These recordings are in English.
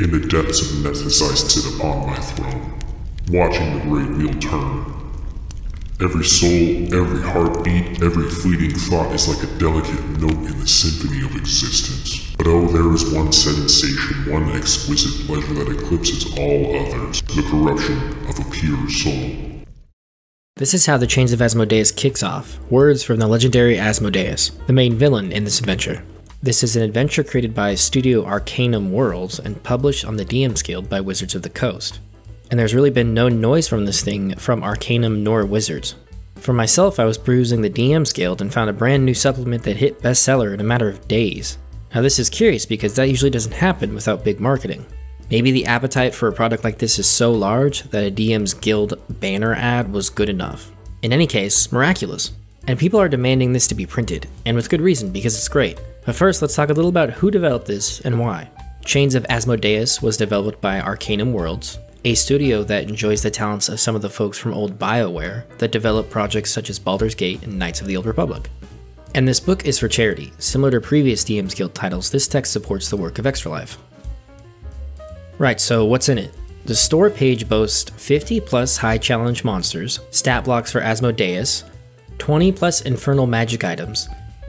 In the depths of Nessus I sit upon my throne, watching the great wheel turn. Every soul, every heartbeat, every fleeting thought is like a delicate note in the symphony of existence. But oh, there is one sensation, one exquisite pleasure that eclipses all others the corruption of a pure soul. This is how the Chains of Asmodeus kicks off. Words from the legendary Asmodeus, the main villain in this adventure. This is an adventure created by Studio Arcanum Worlds and published on the DM's Guild by Wizards of the Coast. And there's really been no noise from this thing from Arcanum nor Wizards. For myself, I was perusing the DM's Guild and found a brand new supplement that hit bestseller in a matter of days. Now this is curious because that usually doesn't happen without big marketing. Maybe the appetite for a product like this is so large that a DM's Guild banner ad was good enough. In any case, miraculous. And people are demanding this to be printed, and with good reason because it's great. But first, let's talk a little about who developed this and why. Chains of Asmodeus was developed by Arcanum Worlds, a studio that enjoys the talents of some of the folks from old BioWare that developed projects such as Baldur's Gate and Knights of the Old Republic. And this book is for charity. Similar to previous DM's Guild titles, this text supports the work of Extra Life. Right, so what's in it? The store page boasts 50 plus high challenge monsters, stat blocks for Asmodeus, 20 plus infernal magic items,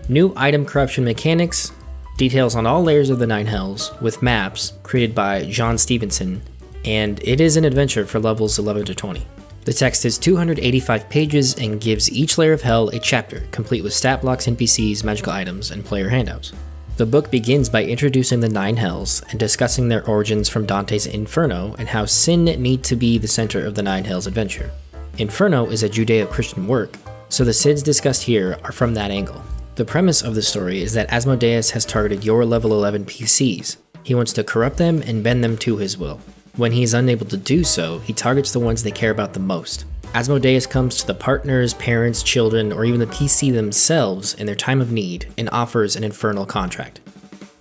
new item corruption mechanics, details on all layers of the Nine Hells, with maps created by John Stevenson, and it is an adventure for levels 11 to 20. The text is 285 pages and gives each layer of hell a chapter, complete with stat blocks, NPCs, magical items, and player handouts. The book begins by introducing the Nine Hells and discussing their origins from Dante's Inferno and how sin need to be the center of the Nine Hells adventure. Inferno is a Judeo Christian work, so the sins discussed here are from that angle. The premise of the story is that Asmodeus has targeted your level 11 PCs. He wants to corrupt them and bend them to his will. When he is unable to do so, he targets the ones they care about the most. Asmodeus comes to the partners, parents, children, or even the PC themselves in their time of need and offers an infernal contract.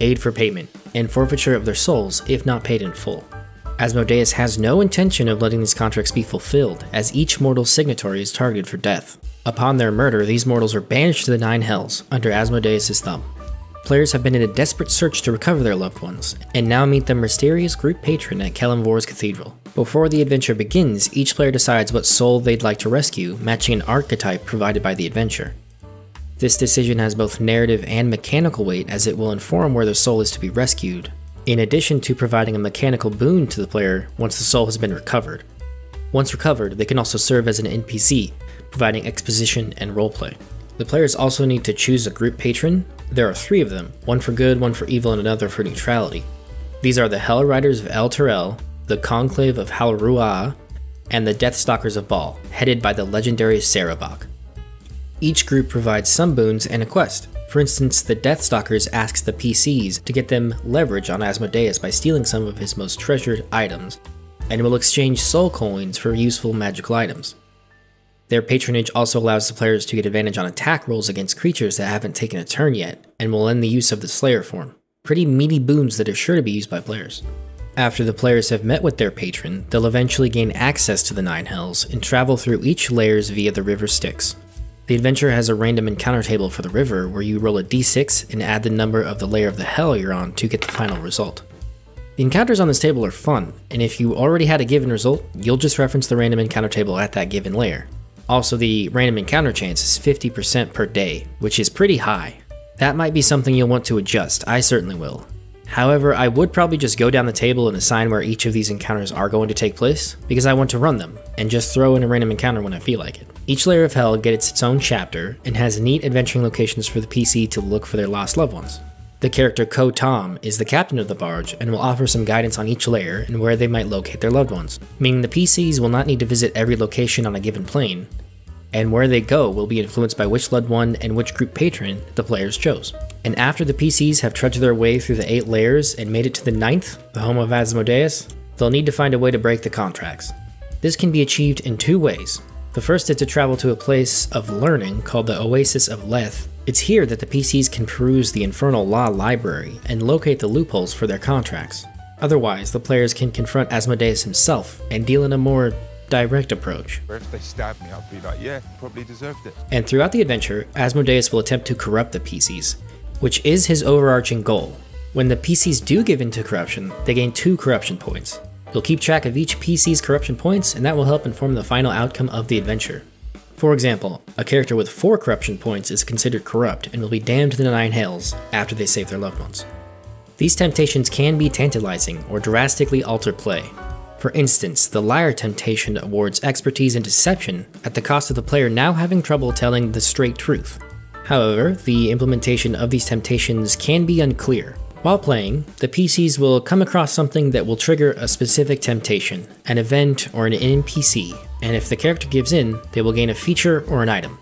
Aid for payment, and forfeiture of their souls if not paid in full. Asmodeus has no intention of letting these contracts be fulfilled, as each mortal signatory is targeted for death. Upon their murder, these mortals are banished to the Nine Hells under Asmodeus' thumb. Players have been in a desperate search to recover their loved ones, and now meet the mysterious group patron at Kelemvor's Cathedral. Before the adventure begins, each player decides what soul they'd like to rescue, matching an archetype provided by the adventure. This decision has both narrative and mechanical weight as it will inform where the soul is to be rescued, in addition to providing a mechanical boon to the player once the soul has been recovered. Once recovered, they can also serve as an NPC, providing exposition and roleplay. The players also need to choose a group patron. There are three of them, one for good, one for evil, and another for neutrality. These are the Hell Riders of Elturel, the Conclave of Halruaa, and the Deathstalkers of Baal, headed by the legendary Sarevok. Each group provides some boons and a quest. For instance, the Deathstalkers asks the PCs to get them leverage on Asmodeus by stealing some of his most treasured items, and will exchange soul coins for useful magical items. Their patronage also allows the players to get advantage on attack rolls against creatures that haven't taken a turn yet, and will lend the use of the Slayer form. Pretty meaty boons that are sure to be used by players. After the players have met with their patron, they'll eventually gain access to the Nine Hells and travel through each layers via the river Styx. The adventure has a random encounter table for the river where you roll a d6 and add the number of the layer of the hell you're on to get the final result. The encounters on this table are fun, and if you already had a given result, you'll just reference the random encounter table at that given layer. Also, the random encounter chance is 50% per day, which is pretty high. That might be something you'll want to adjust, I certainly will. However, I would probably just go down the table and assign where each of these encounters are going to take place, because I want to run them, and just throw in a random encounter when I feel like it. Each layer of hell gets its own chapter, and has neat adventuring locations for the PC to look for their lost loved ones. The character Ko Tom is the captain of the barge and will offer some guidance on each layer and where they might locate their loved ones, meaning the PCs will not need to visit every location on a given plane, and where they go will be influenced by which loved one and which group patron the players chose. And after the PCs have trudged their way through the 8 layers and made it to the ninth, the home of Asmodeus, they'll need to find a way to break the contracts. This can be achieved in two ways. The first is to travel to a place of learning called the Oasis of Leth. it's here that the PCs can peruse the Infernal Law library and locate the loopholes for their contracts. Otherwise, the players can confront Asmodeus himself and deal in a more direct approach. If they stabbed me, I'd be like, yeah, probably deserved it. And throughout the adventure, Asmodeus will attempt to corrupt the PCs, which is his overarching goal. When the PCs do give in to corruption, they gain 2 corruption points. You'll keep track of each PC's corruption points, and that will help inform the final outcome of the adventure. For example, a character with 4 corruption points is considered corrupt and will be damned to the Nine Hells after they save their loved ones. These temptations can be tantalizing or drastically alter play. For instance, the Liar temptation awards expertise in deception at the cost of the player now having trouble telling the straight truth. However, the implementation of these temptations can be unclear, while playing, the PCs will come across something that will trigger a specific temptation, an event, or an NPC, and if the character gives in, they will gain a feature or an item.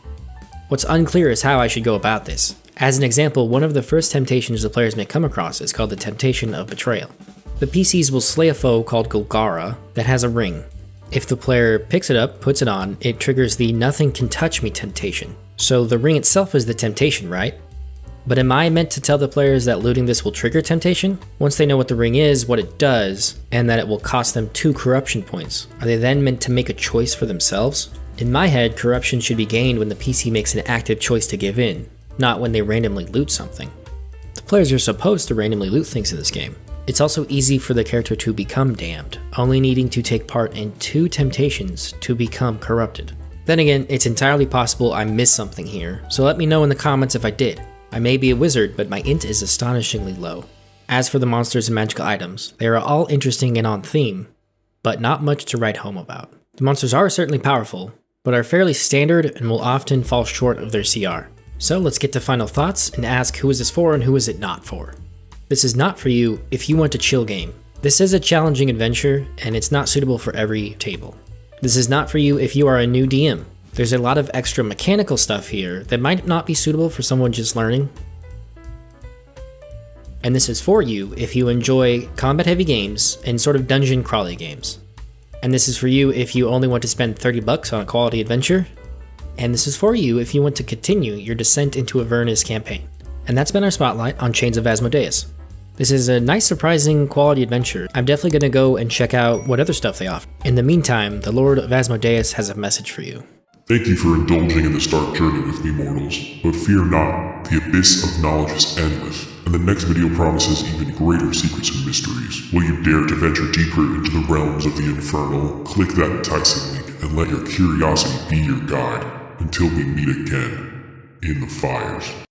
What's unclear is how I should go about this. As an example, one of the first temptations the players may come across is called the Temptation of Betrayal. The PCs will slay a foe called Golgara that has a ring. If the player picks it up, puts it on, it triggers the Nothing Can Touch Me temptation. So the ring itself is the temptation, right? But am I meant to tell the players that looting this will trigger temptation? Once they know what the ring is, what it does, and that it will cost them 2 corruption points, are they then meant to make a choice for themselves? In my head, corruption should be gained when the PC makes an active choice to give in, not when they randomly loot something. The players are supposed to randomly loot things in this game. It's also easy for the character to become damned, only needing to take part in two temptations to become corrupted. Then again, it's entirely possible I missed something here, so let me know in the comments if I did. I may be a wizard, but my int is astonishingly low. As for the monsters and magical items, they are all interesting and on theme, but not much to write home about. The monsters are certainly powerful, but are fairly standard and will often fall short of their CR. So let's get to final thoughts and ask who is this for and who is it not for. This is not for you if you want a chill game. This is a challenging adventure and it's not suitable for every table. This is not for you if you are a new DM. There's a lot of extra mechanical stuff here that might not be suitable for someone just learning. And this is for you if you enjoy combat heavy games and sort of dungeon crawly games. And this is for you if you only want to spend 30 bucks on a quality adventure. And this is for you if you want to continue your descent into Avernus campaign. And that's been our spotlight on Chains of Asmodeus. This is a nice surprising quality adventure. I'm definitely going to go and check out what other stuff they offer. In the meantime, the Lord of Asmodeus has a message for you. Thank you for indulging in this dark journey with me, mortals. But fear not, the abyss of knowledge is endless, and the next video promises even greater secrets and mysteries. Will you dare to venture deeper into the realms of the infernal? Click that enticing link and let your curiosity be your guide until we meet again in the fires.